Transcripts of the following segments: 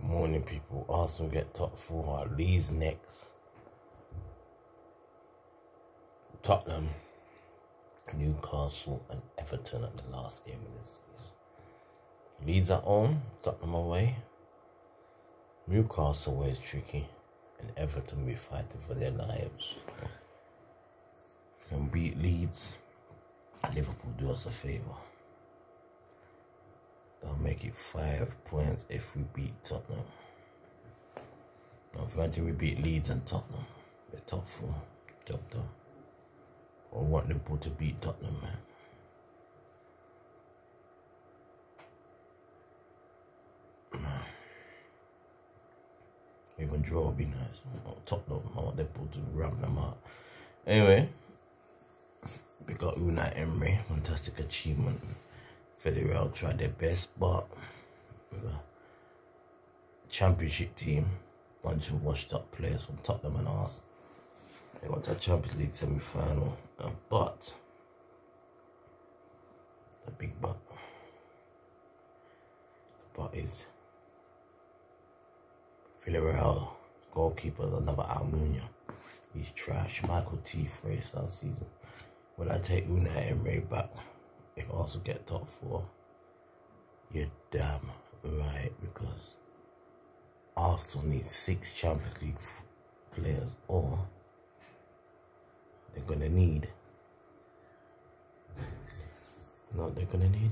Good morning, people. Arsenal get top four. Leeds next. Tottenham, Newcastle, and Everton at the last game of this season. Leeds at home, Tottenham away. Newcastle away is tricky, and Everton will be fighting for their lives. If we can beat Leeds, Liverpool do us a favour. That'll make it five points if we beat Tottenham. Imagine we beat Leeds and Tottenham, top four. Job done. I want Liverpool to beat Tottenham, man. Even draw would be nice. Tottenham, I want Liverpool to ram them out. Anyway, we got Unai Emery, fantastic achievement. Villarreal tried their best, but the championship team, bunch of washed up players from Tottenham and Arsenal. They got to Champions League semi final, uh, but the big but, the but is Villarreal goalkeeper, another Almunia. He's trash. Michael T for his last season. Will I take Unai Emery back? if I also get top four, you're damn right because Arsenal needs six Champions League players or they're gonna need no they're gonna need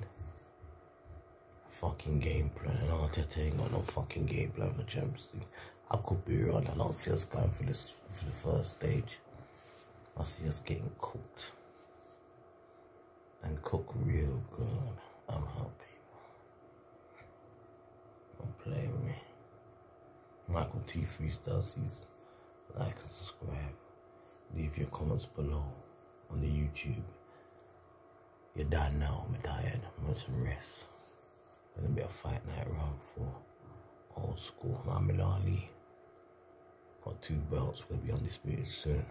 fucking game plan and Arteta ain't got no fucking game plan for Champions League. I could be wrong I don't see us going for this for the first stage. I see us getting cooked and cook real good. I'm happy. Don't play with me. Michael T Freestyle Season. Like and subscribe. Leave your comments below on the YouTube. You're done now. I'm tired. I'm going some rest. Gonna be a fight night round for Old school. Muhammad Ali. Got two belts. We'll be undisputed soon.